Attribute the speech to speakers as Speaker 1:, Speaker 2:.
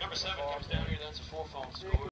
Speaker 1: Number seven comes down here. That's a four-phone score.